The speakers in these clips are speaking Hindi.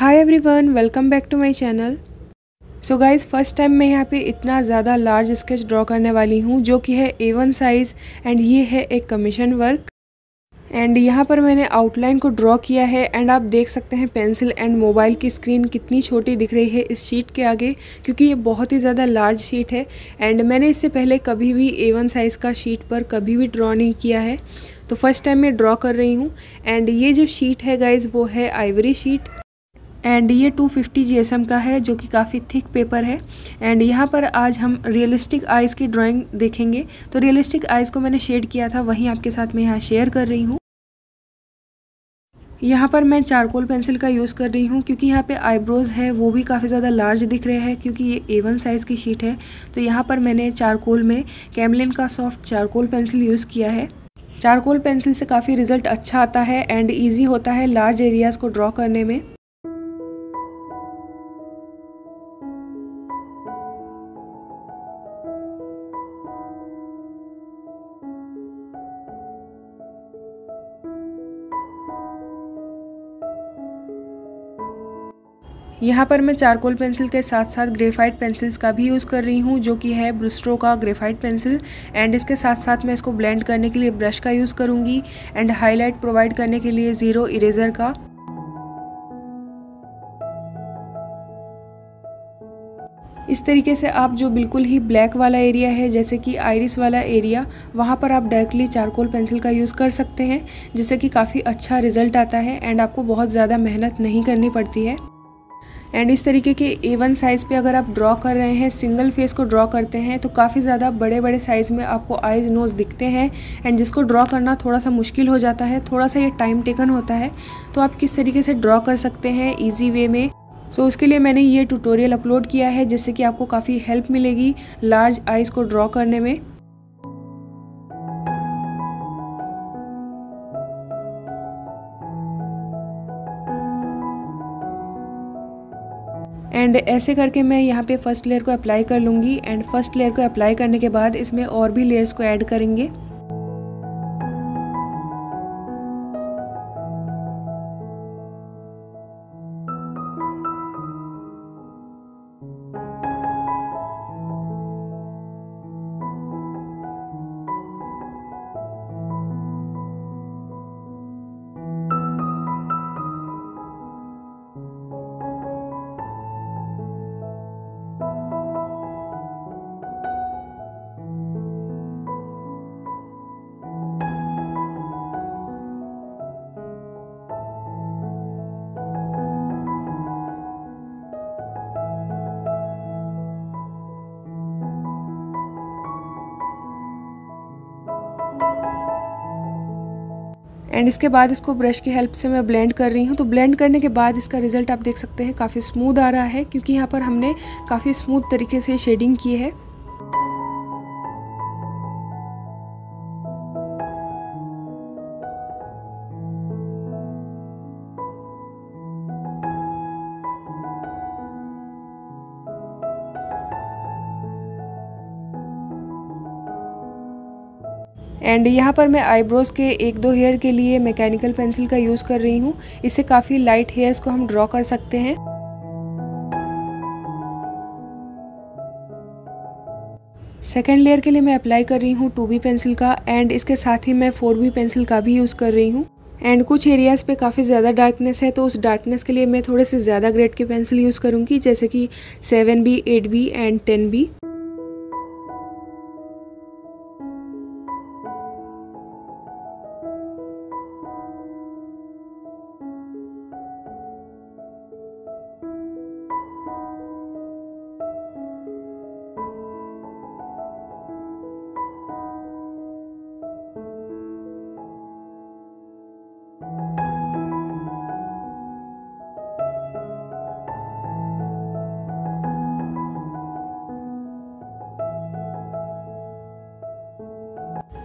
Hi everyone welcome back to my channel so guys first time मैं यहाँ पे इतना ज़्यादा लार्ज स्केच ड्रॉ करने वाली हूँ, जो कि है ए वन साइज़ एंड ये है एक कमीशन वर्क एंड यहाँ पर मैंने आउटलाइन को ड्रॉ किया है एंड आप देख सकते हैं पेंसिल एंड मोबाइल की स्क्रीन कितनी छोटी दिख रही है इस शीट के आगे, क्योंकि ये बहुत ही ज़्यादा लार्ज शीट है. एंड मैंने इससे पहले कभी भी ए वन साइज़ का शीट पर कभी भी ड्रॉ नहीं किया है. तो फ़र्स्ट टाइम मैं ड्रॉ कर रही हूँ. एंड ये जो शीट है गाइज़ वो है आइवरी शीट एंड ये 250 फिफ्टी का है, जो कि काफ़ी थिक पेपर है। एंड यहाँ पर आज हम रियलिस्टिक आइज़ की ड्राइंग देखेंगे। तो रियलिस्टिक आइज़ को मैंने शेड किया था, वहीं आपके साथ मैं यहाँ शेयर कर रही हूँ। यहाँ पर मैं चारकोल पेंसिल का यूज़ कर रही हूँ, क्योंकि यहाँ पे आईब्रोज़ है, वो भी काफ़ी ज़्यादा लार्ज दिख रहे हैं, क्योंकि ये ए वन साइज़ की शीट है। तो यहाँ पर मैंने चारकोल में कैमलिन का सॉफ्ट चारकोल पेंसिल यूज़ किया है। चारकोल पेंसिल से काफ़ी रिज़ल्ट अच्छा आता है एंड ईजी होता है लार्ज एरियाज़ को ड्रॉ करने में। यहाँ पर मैं चारकोल पेंसिल के साथ साथ ग्रेफाइट पेंसिल्स का भी यूज़ कर रही हूँ, जो कि है ब्रुस्ट्रो का ग्रेफाइट पेंसिल। एंड इसके साथ साथ मैं इसको ब्लेंड करने के लिए ब्रश का यूज़ करूँगी। एंड हाईलाइट प्रोवाइड करने के लिए ज़ीरो इरेज़र का। इस तरीके से आप जो बिल्कुल ही ब्लैक वाला एरिया है, जैसे कि आइरिस वाला एरिया, वहाँ पर आप डायरेक्टली चारकोल पेंसिल का यूज़ कर सकते हैं, जिससे कि काफ़ी अच्छा रिज़ल्ट आता है। एंड आपको बहुत ज़्यादा मेहनत नहीं करनी पड़ती है। एंड इस तरीके के ए वन साइज़ पे अगर आप ड्रॉ कर रहे हैं सिंगल फेस को ड्रॉ करते हैं तो काफ़ी ज़्यादा बड़े बड़े साइज़ में आपको आइज़ नोज़ दिखते हैं। एंड जिसको ड्रॉ करना थोड़ा सा मुश्किल हो जाता है थोड़ा सा ये टाइम टेकन होता है तो आप किस तरीके से ड्रॉ कर सकते हैं ईजी वे में। सो so, उसके लिए मैंने ये ट्यूटोरियल अपलोड किया है जिससे कि आपको काफ़ी हेल्प मिलेगी लार्ज आइज़ को ड्रॉ करने में। एंड ऐसे करके मैं यहाँ पे फ़र्स्ट लेयर को अप्लाई कर लूँगी। एंड फ़र्स्ट लेयर को अप्लाई करने के बाद इसमें और भी लेयर्स को ऐड करेंगे। एंड इसके बाद इसको ब्रश की हेल्प से मैं ब्लेंड कर रही हूँ। तो ब्लेंड करने के बाद इसका रिज़ल्ट आप देख सकते हैं, काफ़ी स्मूद आ रहा है, क्योंकि यहाँ पर हमने काफ़ी स्मूद तरीके से शेडिंग की है। एंड यहाँ पर मैं आईब्रोज़ के एक दो हेयर के लिए मैकेनिकल पेंसिल का यूज़ कर रही हूँ। इससे काफ़ी लाइट हेयर्स को हम ड्रॉ कर सकते हैं। सेकेंड लेयर के लिए मैं अप्लाई कर रही हूँ टू बी पेंसिल का एंड इसके साथ ही मैं फोर बी पेंसिल का भी यूज़ कर रही हूँ। एंड कुछ एरियाज़ पे काफ़ी ज़्यादा डार्कनेस है तो उस डार्कनेस के लिए मैं थोड़े से ज़्यादा ग्रेड के पेंसिल यूज़ करूँगी जैसे कि seven B eight B and ten B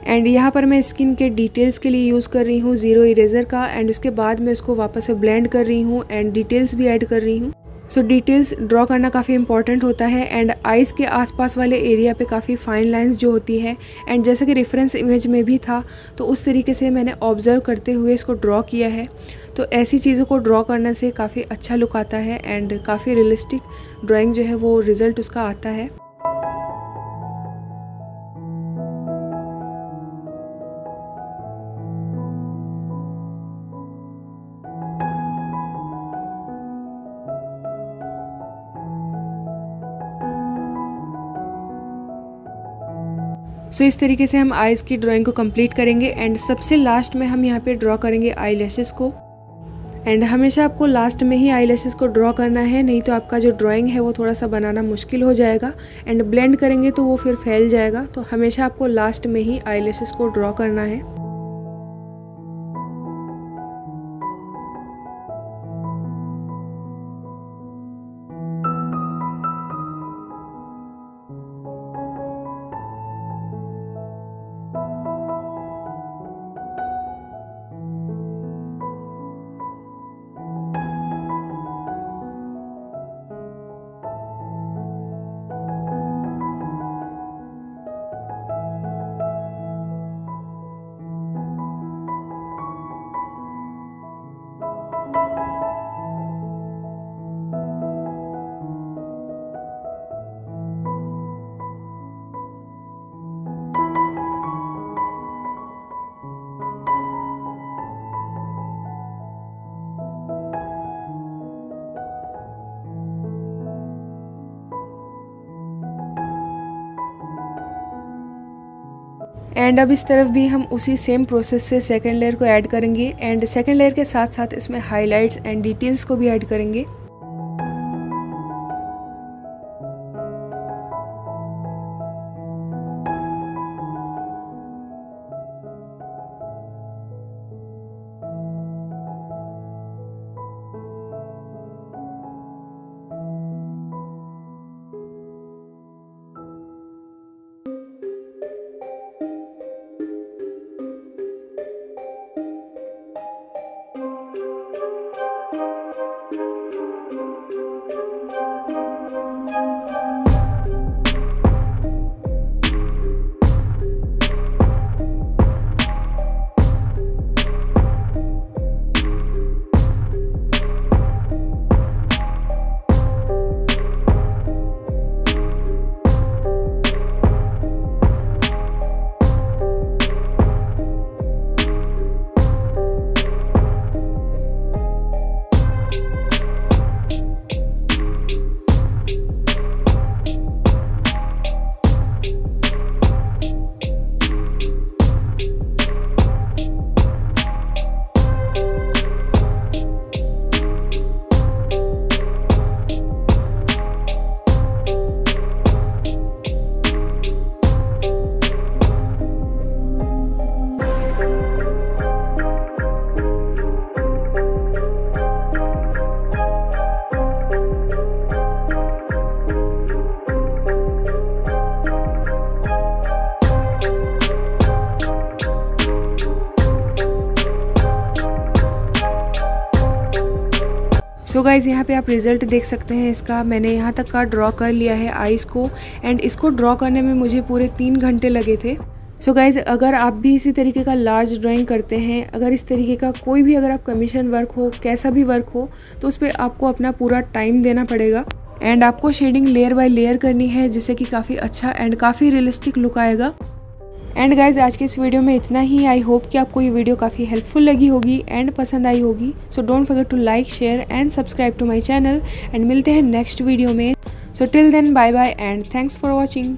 and यहाँ पर मैं स्किन के डिटेल्स के लिए यूज़ कर रही हूँ ज़ीरो इरेज़र का एंड उसके बाद मैं उसको वापस से ब्लेंड कर रही हूँ एंड डिटेल्स भी ऐड कर रही हूँ। सो डिटेल्स ड्रॉ करना काफ़ी इंपॉर्टेंट होता है एंड आइज़ के आसपास वाले एरिया पे काफ़ी फाइन लाइंस जो होती है। एंड जैसे कि रेफरेंस इमेज में भी था तो उस तरीके से मैंने ऑब्ज़र्व करते हुए इसको ड्रॉ किया है। तो ऐसी चीज़ों को ड्रॉ करने से काफ़ी अच्छा लुक आता है एंड काफ़ी रियलिस्टिक ड्राइंग जो है वो रिज़ल्ट उसका आता है। सो so, इस तरीके से हम आइज़ की ड्राइंग को कंप्लीट करेंगे एंड सबसे लास्ट में हम यहाँ पे ड्रॉ करेंगे आई को। एंड हमेशा आपको लास्ट में ही आई को ड्रॉ करना है नहीं तो आपका जो ड्राइंग है वो थोड़ा सा बनाना मुश्किल हो जाएगा। एंड ब्लेंड करेंगे तो वो फिर फैल जाएगा तो हमेशा आपको लास्ट में ही आई को ड्रॉ करना है। एंड अब इस तरफ़ भी हम उसी सेम प्रोसेस से सेकेंड लेयर को ऐड करेंगे। एंड सेकेंड लेयर के साथ साथ इसमें हाईलाइट्स एंड डिटेल्स को भी ऐड करेंगे। सो गाइज़ यहाँ पे आप रिज़ल्ट देख सकते हैं इसका। मैंने यहाँ तक का ड्रॉ कर लिया है आइज़ को। एंड इसको ड्रॉ करने में मुझे पूरे तीन घंटे लगे थे। सो so गाइज़ अगर आप भी इसी तरीके का लार्ज ड्राइंग करते हैं, अगर इस तरीके का कोई भी अगर आप कमीशन वर्क हो, कैसा भी वर्क हो तो उस पर आपको अपना पूरा टाइम देना पड़ेगा। एंड आपको शेडिंग लेयर बाय लेयर करनी है, जिससे कि काफ़ी अच्छा एंड काफ़ी रियलिस्टिक लुक आएगा। एंड गाइज़ आज के इस वीडियो में इतना ही. आई होप कि आपको ये वीडियो काफ़ी हेल्पफुल लगी होगी एंड पसंद आई होगी. So don't forget to like share and subscribe to my channel and मिलते हैं नेक्स्ट वीडियो में. So till then bye bye and thanks for watching